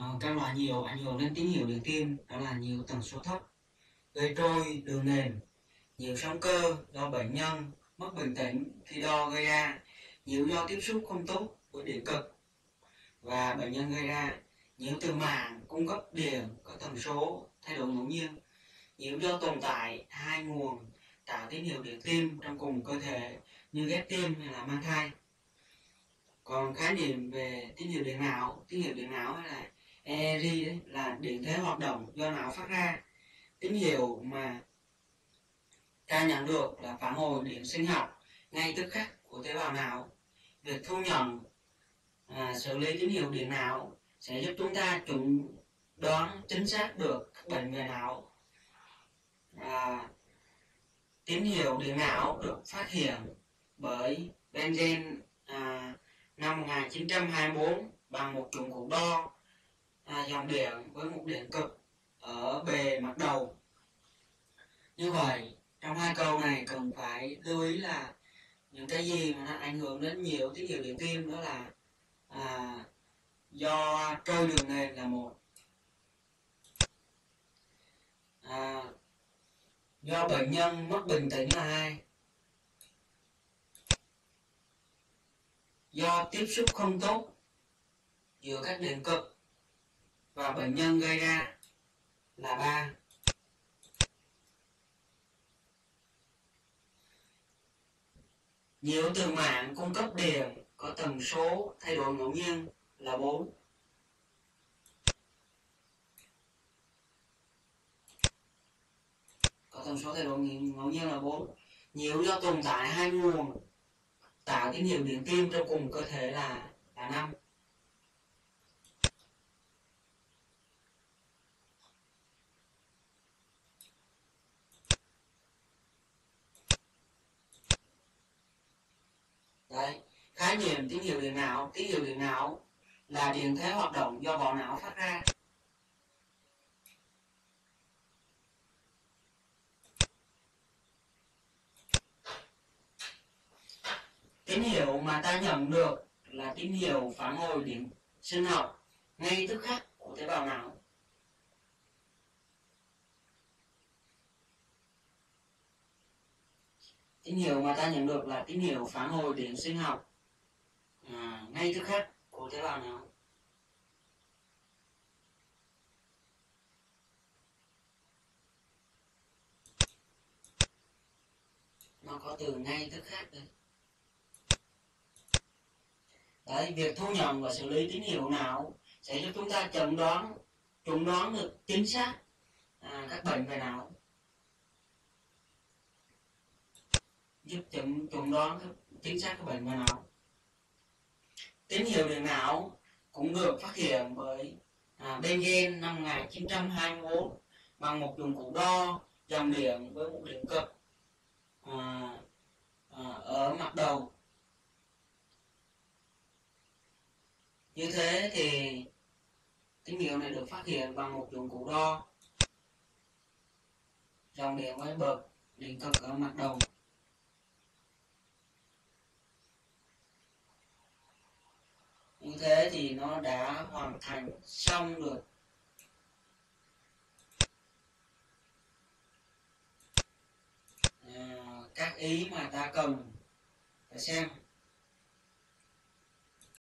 uh, các loại nhiều ảnh hưởng đến tín hiệu điện tim đó là nhiều tần số thấp gây trôi đường nền nhiều sóng cơ do bệnh nhân mất bình tĩnh khi đo gây ra nhiều do tiếp xúc không tốt với điện cực và bệnh nhân gây ra nhiều từ màng cung cấp điện có tần số thay đổi ngẫu nhiên nhiều do tồn tại hai nguồn tạo tín hiệu điện tim trong cùng cơ thể như ghép tim hay là mang thai. Còn khái niệm về tín hiệu điện não tín hiệu điện não hay là EEG đấy là điện thế hoạt động do não phát ra. Tín hiệu mà ta nhận được là phản hồi điện sinh học ngay tức khắc của tế bào não. Việc thu nhận à, xử lý tín hiệu điện não sẽ giúp chúng ta chuẩn đoán chính xác được các bệnh về não. À, tín hiệu điện não được phát hiện bởi Benzen à, năm 1924 bằng một dụng cụ đo à, dòng điện với một điện cực ở bề mặt đầu. Như vậy trong hai câu này cần phải lưu ý là những cái gì mà nó ảnh hưởng đến nhiều tín hiệu điện tim đó là à, do trôi đường nền là một. À, do bệnh nhân mất bình tĩnh là hai. Do tiếp xúc không tốt giữa các điện cực và bệnh nhân gây ra là 3. nhiều từ mạng cung cấp điện có tần số thay đổi ngẫu nhiên là 4. Có tần số thay đổi ngẫu nhiên là 4. Nhiều do tồn tại hai nguồn tạo tín hiệu điện tim trong cùng cơ thể là là 5. Đấy, khái niệm tín hiệu điện não, tín hiệu điện não là điện thế hoạt động do bộ não phát ra. Tín hiệu mà ta nhận được là tín hiệu phản hồi điện sinh học ngay tức khắc của tế bào não. tín hiệu mà ta nhận được là tín hiệu phản hồi điện sinh học à, ngay tức khắc của tế bào não nó có từ ngay tức khắc đấy. đấy việc thu nhận và xử lý tín hiệu não sẽ giúp chúng ta chẩn đoán chuẩn đoán được chính xác à, các bệnh về não. Giúp chẩn chuẩn đoán chính xác các bệnh về não tín hiệu điện não cũng được phát hiện bởi à, Bengen năm 1921 bằng một dụng cụ đo dòng điện với một điện cực à, à, ở mặt đầu. Như thế thì tín hiệu này được phát hiện bằng một dụng cụ đo dòng điện với bậc điện cực ở mặt đầu như thế thì nó đã hoàn thành xong được à, các ý mà ta cần để xem.